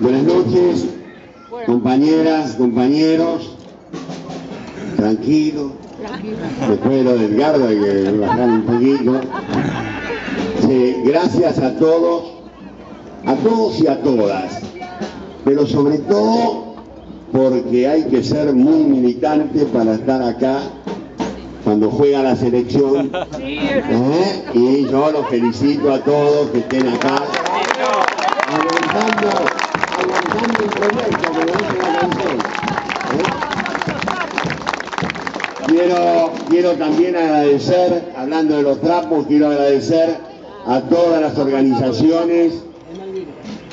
Buenas noches, compañeras, compañeros. Tranquilo. Después de lo del Edgardo hay que bajar un poquito. Sí, gracias a todos, a todos y a todas. Pero sobre todo porque hay que ser muy militante para estar acá cuando juega la selección. ¿Eh? Y yo los felicito a todos que estén acá Quiero, también agradecer, hablando de los trapos, quiero agradecer a todas las organizaciones,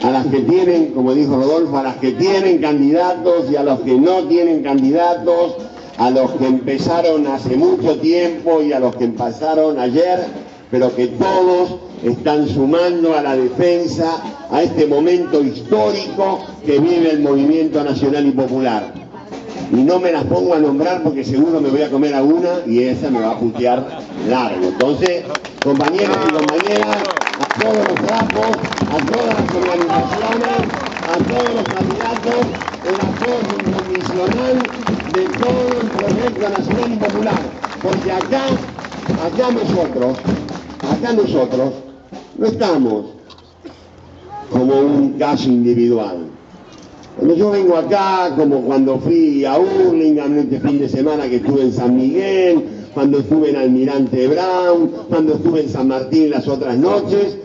a las que tienen, como dijo Rodolfo, a las que tienen candidatos y a los que no tienen candidatos, a los que empezaron hace mucho tiempo y a los que empezaron ayer, pero que todos están sumando a la defensa a este momento histórico que vive el movimiento nacional y popular. Y no me las pongo a nombrar porque seguro me voy a comer a una y esa me va a putear largo. Entonces, compañeros y compañeras, a todos los trapos, a todas las organizaciones, a todos los candidatos, el apoyo incondicional de todo el proyecto nacional y popular. Porque acá, acá nosotros, acá nosotros, no estamos como un caso individual. Cuando yo vengo acá, como cuando fui a Hurlingham este fin de semana que estuve en San Miguel, cuando estuve en Almirante Brown, cuando estuve en San Martín las otras noches,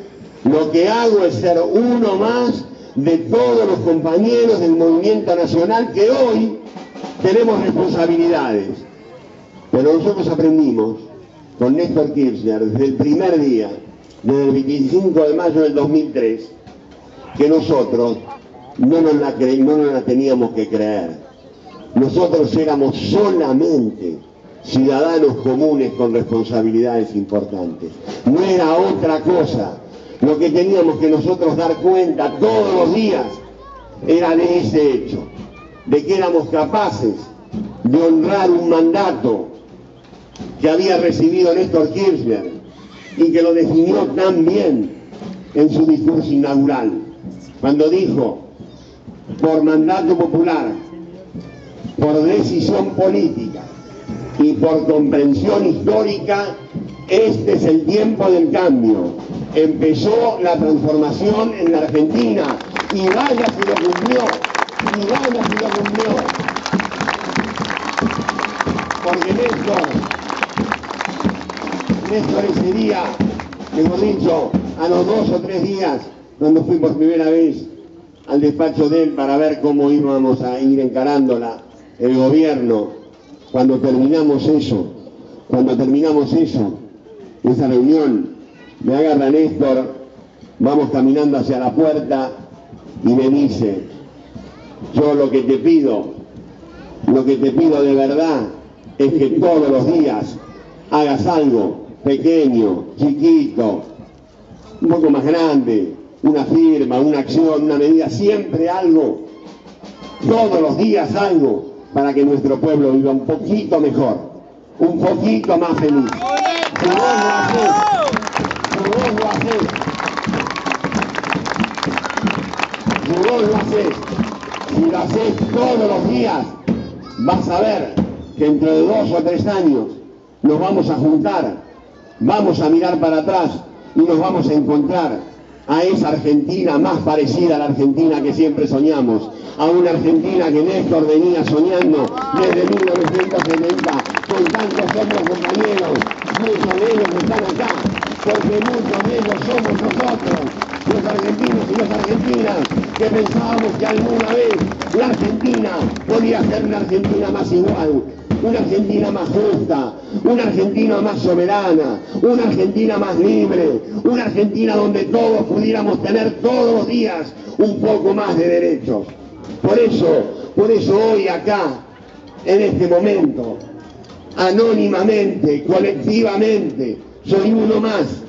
lo que hago es ser uno más de todos los compañeros del movimiento nacional que hoy tenemos responsabilidades. Pero nosotros aprendimos con Néstor Kirchner desde el primer día, desde el 25 de mayo del 2003, que nosotros no nos la, no nos la teníamos que creer. Nosotros éramos solamente ciudadanos comunes con responsabilidades importantes. No era otra cosa. Lo que teníamos que nosotros dar cuenta todos los días era de ese hecho, de que éramos capaces de honrar un mandato que había recibido Néstor Kirchner y que lo definió tan bien en su discurso inaugural, cuando dijo, por mandato popular, por decisión política y por comprensión histórica, este es el tiempo del cambio. Empezó la transformación en la Argentina y vaya si lo cumplió, y vaya si lo cumplió. Porque Néstor, Néstor ese día, mejor dicho, a los dos o tres días, cuando fui por primera vez al despacho de él para ver cómo íbamos a ir encarándola, el gobierno, cuando terminamos eso, cuando terminamos eso, esa reunión, me agarra Néstor, vamos caminando hacia la puerta y me dice, yo lo que te pido, lo que te pido de verdad es que todos los días hagas algo pequeño, chiquito, un poco más grande, una firma, una acción, una medida, siempre algo, todos los días algo, para que nuestro pueblo viva un poquito mejor, un poquito más feliz. Si vos lo haces, si vos lo haces, si vos lo haces, si lo haces todos los días, vas a ver que dentro de dos o tres años nos vamos a juntar, vamos a mirar para atrás y nos vamos a encontrar a esa Argentina más parecida a la Argentina que siempre soñamos, a una Argentina que Néstor venía soñando desde 1970, con tantos otros compañeros, muchos de ellos están acá, porque muchos de ellos somos nosotros, los argentinos y las argentinas, que pensábamos que alguna vez la Argentina podía ser una Argentina más igual, una Argentina más justa, una Argentina más soberana, una Argentina más libre, una Argentina donde todos pudiéramos tener todos los días un poco más de derechos. Por eso, por eso hoy acá, en este momento, anónimamente, colectivamente, soy uno más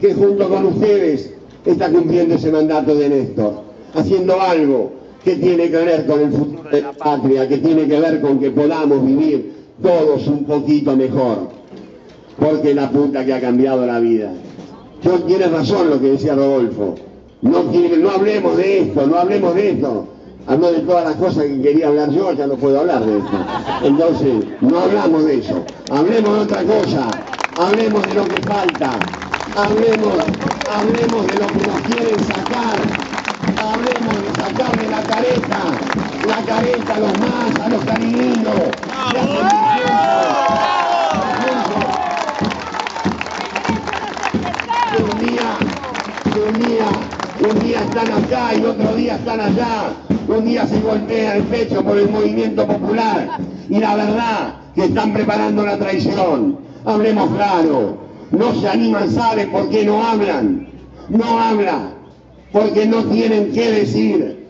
que junto con ustedes está cumpliendo ese mandato de Néstor, haciendo algo que tiene que ver con el futuro de la patria, que tiene que ver con que podamos vivir todos un poquito mejor, porque la puta que ha cambiado la vida. Yo tiene razón lo que decía Rodolfo, no, no hablemos de esto, no hablemos de esto. Habló de todas las cosas que quería hablar yo, ya no puedo hablar de esto. Entonces, no hablamos de eso. Hablemos de otra cosa. Hablemos de lo que falta. Hablemos, hablemos de lo que nos quieren sacar. Hablemos de sacarle la careta. La careta a los más, a los cariñinos. Un día, un día, un día están acá y otro día están allá un día se golpea el pecho por el movimiento popular y la verdad que están preparando la traición. Hablemos claro, no se animan, ¿saben por qué no hablan? No hablan porque no tienen qué decir.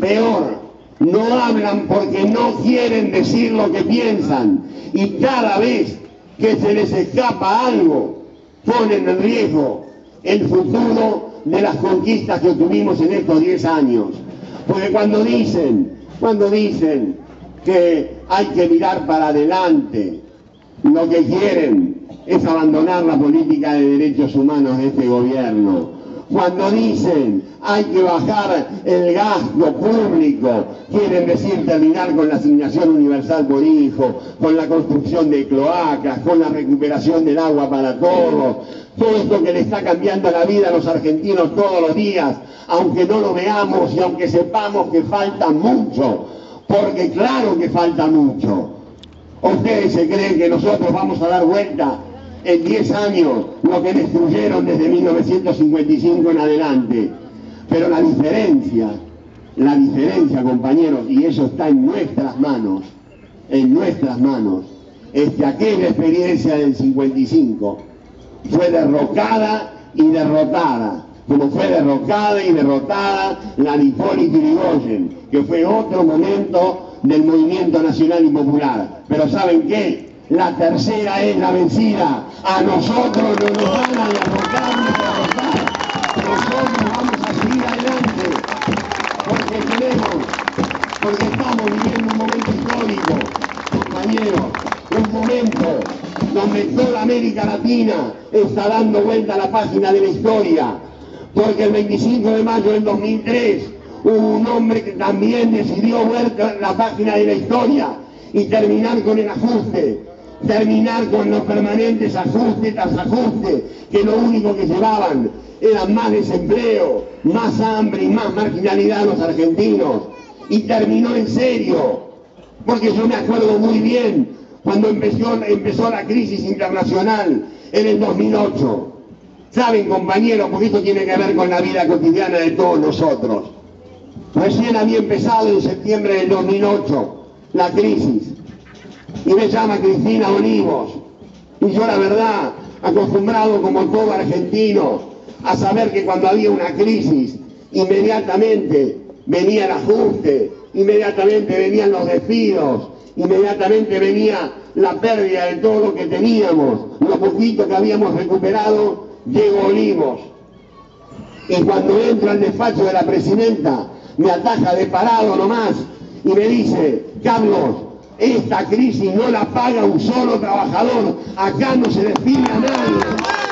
Peor, no hablan porque no quieren decir lo que piensan y cada vez que se les escapa algo, ponen en riesgo el futuro de las conquistas que obtuvimos en estos 10 años. Porque cuando dicen, cuando dicen que hay que mirar para adelante, lo que quieren es abandonar la política de derechos humanos de este gobierno. Cuando dicen hay que bajar el gasto público, quieren decir terminar con la asignación universal por hijo, con la construcción de cloacas, con la recuperación del agua para todos, todo esto que le está cambiando la vida a los argentinos todos los días, aunque no lo veamos y aunque sepamos que falta mucho, porque claro que falta mucho. ¿Ustedes se creen que nosotros vamos a dar vuelta en 10 años lo que destruyeron desde 1955 en adelante? Pero la diferencia, la diferencia, compañeros, y eso está en nuestras manos, en nuestras manos, es que aquella experiencia del 55 fue derrocada y derrotada, como fue derrocada y derrotada la Hipólito Yrigoyen, que fue otro momento del movimiento nacional y popular. Pero ¿saben qué? La tercera es la vencida. A nosotros no nos van a derrotar ni derrotar. Nosotros vamos a seguir adelante porque queremos, porque estamos viviendo un momento histórico, compañeros, un momento donde toda América Latina está dando vuelta a la página de la historia, porque el 25 de mayo del 2003 hubo un hombre que también decidió vuelta la página de la historia y terminar con el ajuste, terminar con los permanentes ajustes tras ajustes, que lo único que llevaban era más desempleo, más hambre y más marginalidad a los argentinos. Y terminó en serio, porque yo me acuerdo muy bien cuando empezó, empezó la crisis internacional en el 2008. Saben, compañeros, porque esto tiene que ver con la vida cotidiana de todos nosotros. Recién había empezado en septiembre del 2008 la crisis. Y me llama Cristina Olivos. Y yo la verdad, acostumbrado como todo argentino, a saber que cuando había una crisis, inmediatamente venía el ajuste, inmediatamente venían los despidos, inmediatamente venía la pérdida de todo lo que teníamos, lo poquito que habíamos recuperado, llegó Olivos. Y cuando entro al despacho de la presidenta, me ataja de parado nomás y me dice, Carlos, esta crisis no la paga un solo trabajador, acá no se despide a nadie.